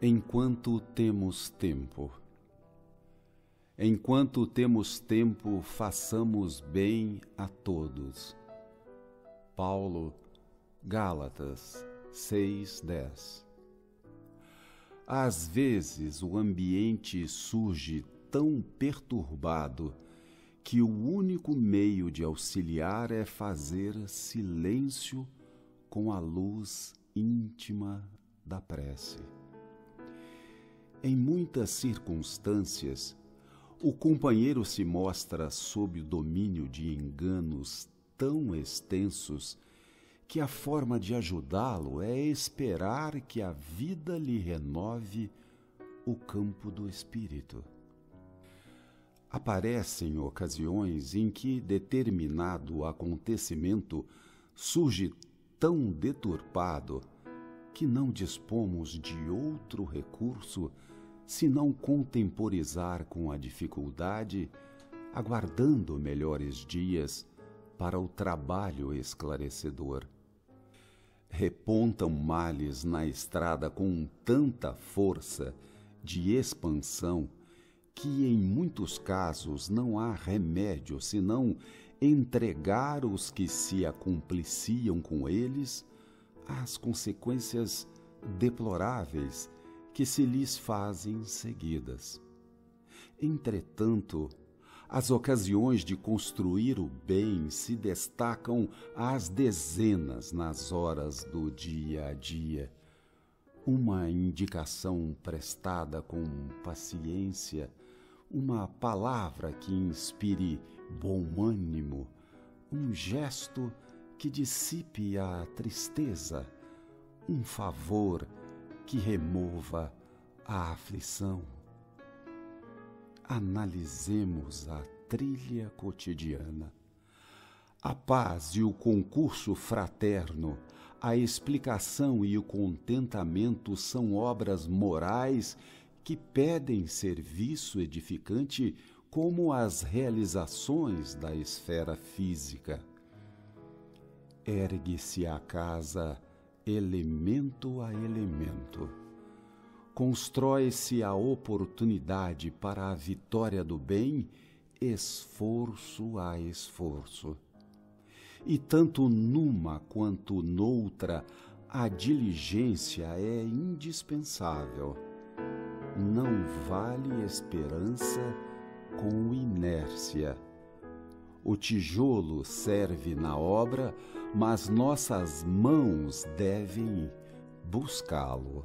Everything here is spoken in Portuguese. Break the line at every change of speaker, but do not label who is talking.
Enquanto temos tempo. Enquanto temos tempo, façamos bem a todos. Paulo, Gálatas 6:10. Às vezes o ambiente surge tão perturbado que o único meio de auxiliar é fazer silêncio com a luz íntima da prece. Em muitas circunstâncias, o companheiro se mostra sob o domínio de enganos tão extensos que a forma de ajudá-lo é esperar que a vida lhe renove o campo do espírito. Aparecem ocasiões em que determinado acontecimento surge tão deturpado que não dispomos de outro recurso senão contemporizar com a dificuldade, aguardando melhores dias para o trabalho esclarecedor. Repontam males na estrada com tanta força de expansão que em muitos casos não há remédio senão entregar os que se acompliciam com eles às consequências deploráveis que se lhes fazem seguidas. Entretanto, as ocasiões de construir o bem se destacam às dezenas nas horas do dia a dia. Uma indicação prestada com paciência, uma palavra que inspire bom ânimo, um gesto que dissipe a tristeza, um favor que remova a aflição. Analisemos a trilha cotidiana. A paz e o concurso fraterno, a explicação e o contentamento são obras morais que pedem serviço edificante como as realizações da esfera física ergue-se a casa elemento a elemento. Constrói-se a oportunidade para a vitória do bem, esforço a esforço. E tanto numa quanto noutra, a diligência é indispensável. Não vale esperança com inércia o tijolo serve na obra, mas nossas mãos devem buscá-lo.